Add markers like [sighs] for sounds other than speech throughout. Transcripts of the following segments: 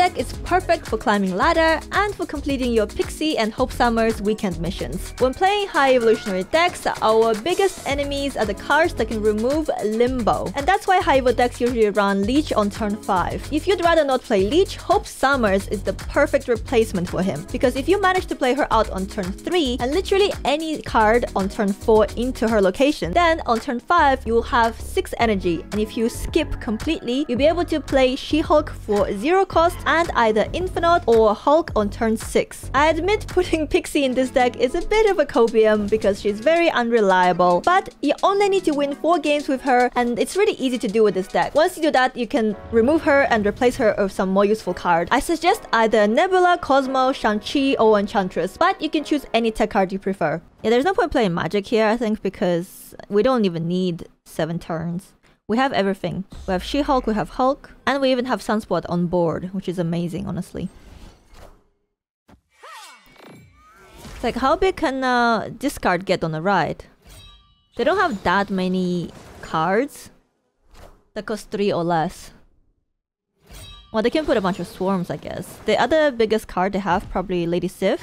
deck is perfect for climbing ladder and for completing your Pixie and Hope Summers weekend missions. When playing high evolutionary decks, our biggest enemies are the cards that can remove Limbo. And that's why high evo decks usually run Leech on turn 5. If you'd rather not play Leech, Hope Summers is the perfect replacement for him. Because if you manage to play her out on turn 3 and literally any card on turn 4 into her location, then on turn 5 you'll have 6 energy. And if you skip completely, you'll be able to play She-Hulk for 0 cost and either Infinite or Hulk on turn 6. I admit putting [laughs] Pixie in this deck is a bit of a copium because she's very unreliable, but you only need to win 4 games with her and it's really easy to do with this deck. Once you do that, you can remove her and replace her with some more useful card. I suggest either Nebula, Cosmo, Shang-Chi or Enchantress, but you can choose any tech card you prefer. Yeah, there's no point playing Magik here, I think, because we don't even need 7 turns. We have everything. We have She-Hulk, we have Hulk, and we even have Sunspot on board, which is amazing, honestly. It's like, how big can uh, this card get on the ride? They don't have that many cards that cost 3 or less. Well, they can put a bunch of swarms, I guess. The other biggest card they have, probably Lady Sif.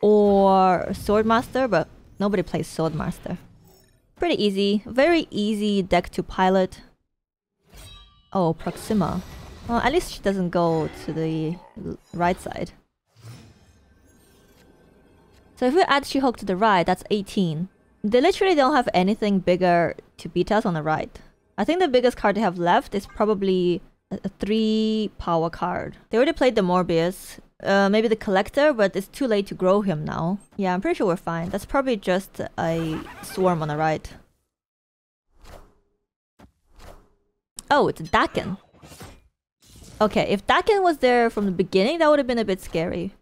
Or Swordmaster, but nobody plays Swordmaster. Pretty easy. Very easy deck to pilot. Oh, Proxima. Well, at least she doesn't go to the right side. So if we add She-Hulk to the right, that's 18. They literally don't have anything bigger to beat us on the right. I think the biggest card they have left is probably a, a 3 power card. They already played the Morbius. Uh, maybe the Collector, but it's too late to grow him now. Yeah, I'm pretty sure we're fine. That's probably just a Swarm on the right. Oh, it's Daken. Okay, if Daken was there from the beginning, that would have been a bit scary.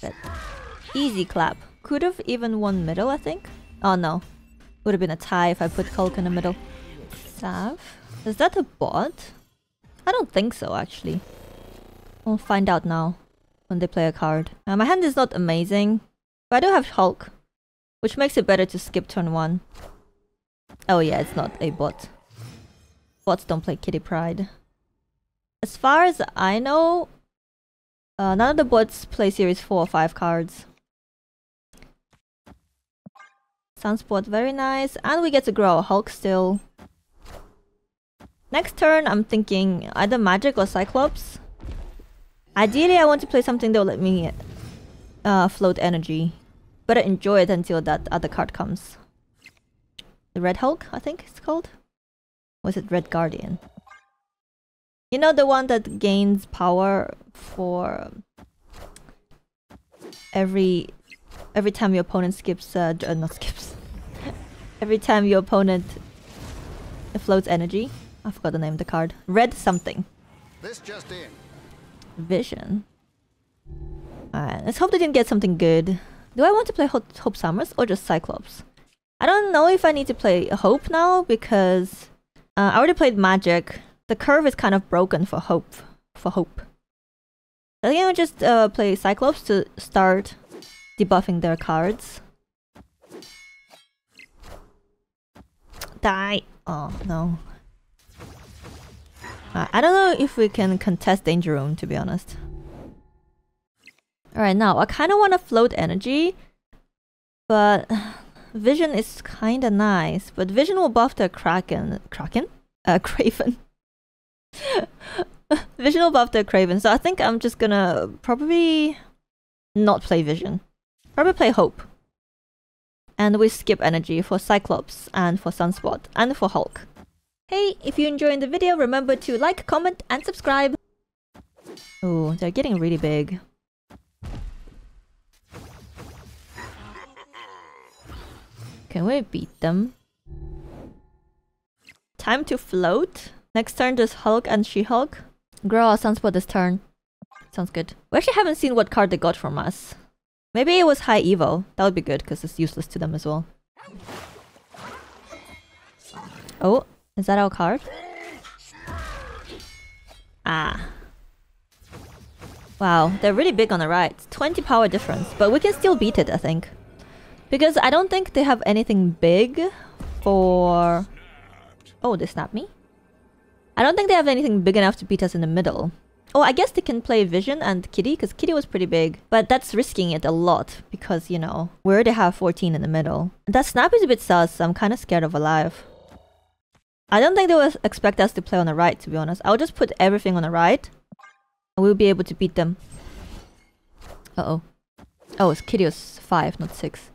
But easy clap. Could have even won middle, I think. Oh no. Would have been a tie if I put Hulk in the middle. Sav? Is that a bot? I don't think so, actually. We'll find out now when they play a card. Uh, my hand is not amazing, but I do have Hulk, which makes it better to skip turn 1. Oh yeah, it's not a bot. Bots don't play Kitty Pryde. As far as I know, uh, none of the bots play series 4 or 5 cards. Sunspot, very nice. And we get to grow a Hulk still. Next turn, I'm thinking either Magik or Cyclops. Ideally, I want to play something that will let me uh, float energy. But I enjoy it until that other card comes. The Red Hulk, I think it's called? Was it Red Guardian? You know the one that gains power for every every time your opponent skips uh, uh not skips [laughs] every time your opponent floats energy I forgot the name of the card. Red something. This just in. Vision. Alright let's hope they didn't get something good. Do I want to play Ho Hope Summers or just Cyclops? I don't know if I need to play Hope now because uh, I already played Magik. The curve is kind of broken for Hope for Hope. I think I'll just uh, play Cyclops to start debuffing their cards. Die! Oh, no. Uh, I don't know if we can contest Danger Room, to be honest. Alright, now, I kind of want to float energy, but [sighs] Vision is kind of nice, but Vision will buff the Kraken. Kraken? Uh, [laughs] Kraven. [laughs] Vision will buff the Kraven, so I think I'm just gonna probably not play Vision. Probably play Hope. And we skip energy for Cyclops and for Sunspot and for Hulk. Hey, if you're enjoying the video, remember to like, comment and subscribe. Oh, they're getting really big. Can we beat them? Time to float. Next turn, just Hulk and She-Hulk. Grow our Sunspot this turn. Sounds good. We actually haven't seen what card they got from us. Maybe it was High Evil. That would be good, because it's useless to them as well. Oh, is that our card? Ah. Wow, they're really big on the right. 20 power difference, but we can still beat it, I think. Because I don't think they have anything big for Oh, they snapped me? I don't think they have anything big enough to beat us in the middle. Oh, I guess they can play Vision and Kitty, because Kitty was pretty big. But that's risking it a lot, because, you know, we already have 14 in the middle. That snap is a bit sus, so I'm kind of scared of Alioth. I don't think they will expect us to play on the right, to be honest. I'll just put everything on the right, and we'll be able to beat them. Uh-oh. Oh, Kitty was 5, not 6.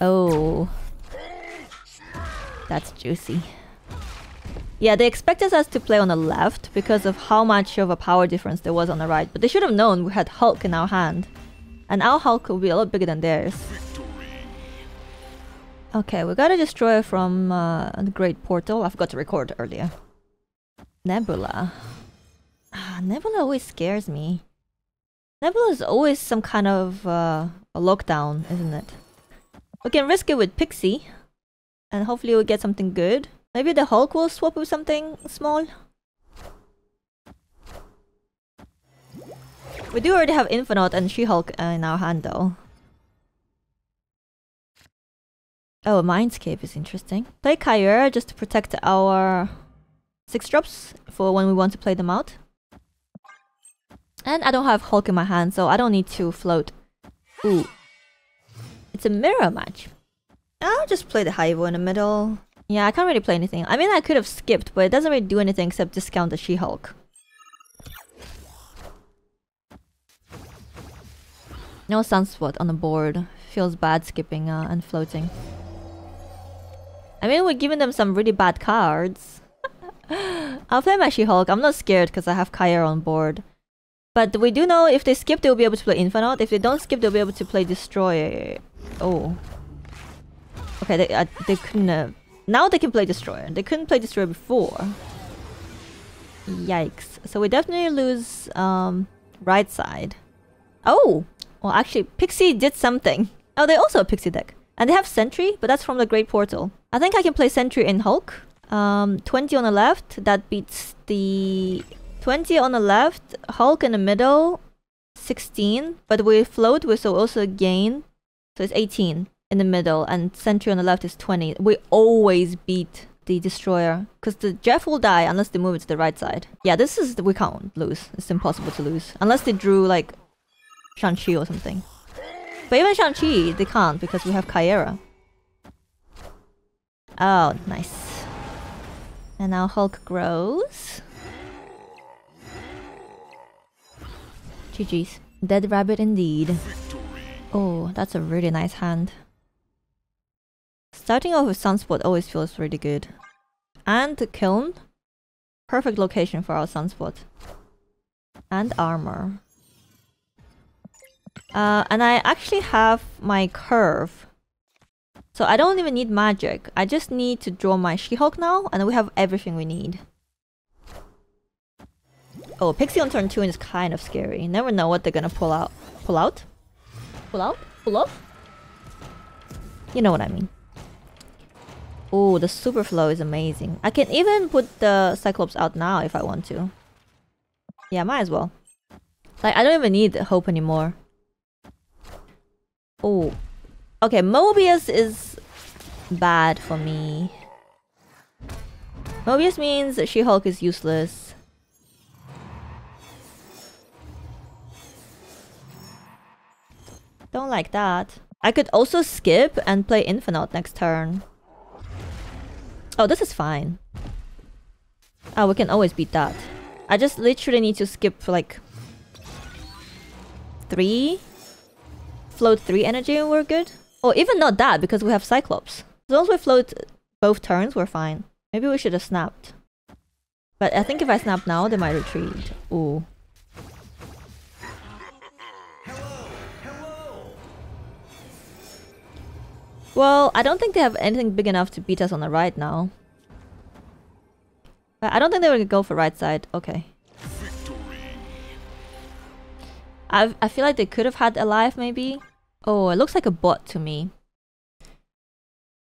Oh. That's juicy. Yeah, they expected us to play on the left because of how much of a power difference there was on the right. But they should have known we had Hulk in our hand. And our Hulk will be a lot bigger than theirs. Okay, we gotta destroy from uh, the Great Portal. I forgot to record earlier. Nebula. Ah, Nebula always scares me. Nebula is always some kind of uh, a lockdown, isn't it? We can risk it with Pixie. And hopefully we'll get something good. Maybe the Hulk will swap with something small? We do already have Infinite and She-Hulk uh, in our hand though. Oh, Mindscape is interesting. Play Kyra just to protect our 6 drops for when we want to play them out. And I don't have Hulk in my hand, so I don't need to float. Ooh. It's a mirror match. I'll just play the High Evo in the middle. Yeah, I can't really play anything. I mean, I could have skipped, but it doesn't really do anything except discount the She-Hulk. No sunspot on the board. Feels bad skipping uh, and floating. I mean, we're giving them some really bad cards. [laughs] I'll play my She-Hulk. I'm not scared because I have Kaya on board. But we do know if they skip, they'll be able to play Infinite. If they don't skip, they'll be able to play Destroyer. Oh. Okay, they, uh, they couldn't... Now they can play Destroyer. They couldn't play Destroyer before. Yikes. So we definitely lose um, right side. Oh! Well, actually, Pixie did something. Oh, they also a Pixie deck. And they have Sentry, but that's from the Great Portal. I think I can play Sentry in Hulk. Um, 20 on the left, that beats the... 20 on the left, Hulk in the middle, 16. But we float, we so also gain. So it's 18 in the middle and Sentry on the left is 20. We always beat the Destroyer. Because the Jeff will die unless they move it to the right side. Yeah, this is... We can't lose. It's impossible to lose. Unless they drew, like, Shang-Chi or something. But even Shang-Chi, they can't because we have Kyra. Oh, nice. And now Hulk grows. GG's. Dead rabbit indeed. Oh, that's a really nice hand. Starting off with Sunspot always feels really good. And the Kiln. Perfect location for our Sunspot. And armor. Uh, and I actually have my curve. So I don't even need Magik. I just need to draw my She-Hulk now, and we have everything we need. Oh, Pixie on turn 2 is kind of scary. You never know what they're gonna pull out. Pull out? Pull out? Pull off? You know what I mean. Oh, the super flow is amazing. I can even put the Cyclops out now if I want to. Yeah, might as well. Like, I don't even need Hope anymore. Oh. Okay, Mobius is bad for me. Mobius means She-Hulk is useless. Don't like that. I could also skip and play Infinite next turn. Oh, this is fine. Oh, we can always beat that. I just literally need to skip for like... Three? Float three energy and we're good? Or even not that, because we have Cyclops. As long as we float both turns, we're fine. Maybe we should have snapped. But I think if I snap now, they might retreat. Ooh. Well, I don't think they have anything big enough to beat us on the right now. I don't think they would go for right side. Okay. I I feel like they could have had Alioth maybe. Oh, it looks like a bot to me.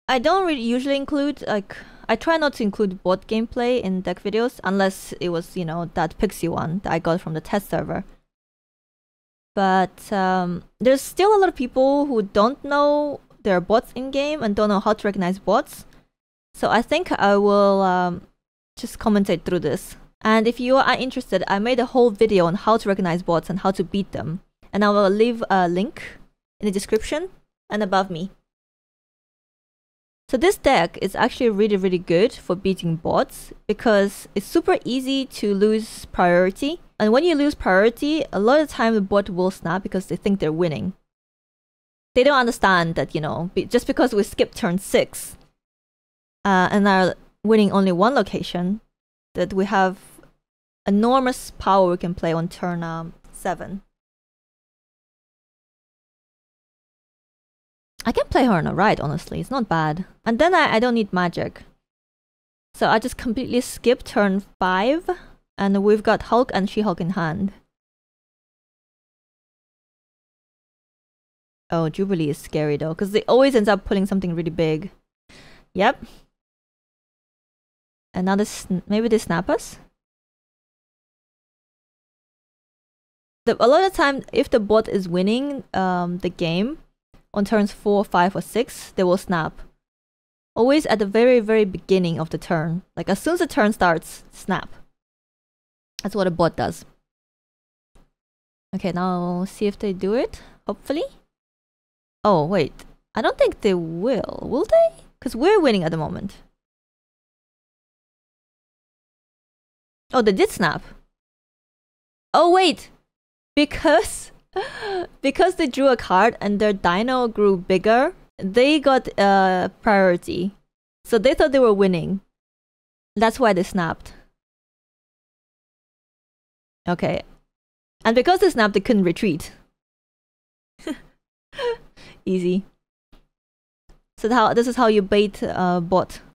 I don't really usually include like I try not to include bot gameplay in deck videos unless it was, you know, that Pixie one that I got from the test server. But um, there's still a lot of people who don't know there are bots in game and don't know how to recognize bots. So I think I will um, just commentate through this. And if you are interested, I made a whole video on how to recognize bots and how to beat them. And I will leave a link in the description and above me. So this deck is actually really, really good for beating bots because it's super easy to lose priority. And when you lose priority, a lot of the time the bot will snap because they think they're winning. They don't understand that, you know, just because we skip turn 6 uh, and are winning only one location, that we have enormous power we can play on turn um, 7. I can play her on a right, honestly. It's not bad. And then I, I don't need Magik. So I just completely skip turn 5. And we've got Hulk and She-Hulk in hand. Oh, Jubilee is scary though, because they always ends up pulling something really big. Yep. This, maybe they snap us? The, a lot of time, if the bot is winning um, the game, on turns 4, 5, or 6, they will snap. Always at the very, very beginning of the turn. Like as soon as the turn starts, snap. That's what a bot does. Okay, now see if they do it, hopefully. Oh, wait. I don't think they will. Will they? Because we're winning at the moment. Oh, they did snap. Oh, wait. Because [laughs] because they drew a card and their dino grew bigger, they got a uh, priority. So they thought they were winning. That's why they snapped. Okay. And because they snapped, they couldn't retreat. [laughs] [laughs] Easy. So how, this is how you bait a uh, bot.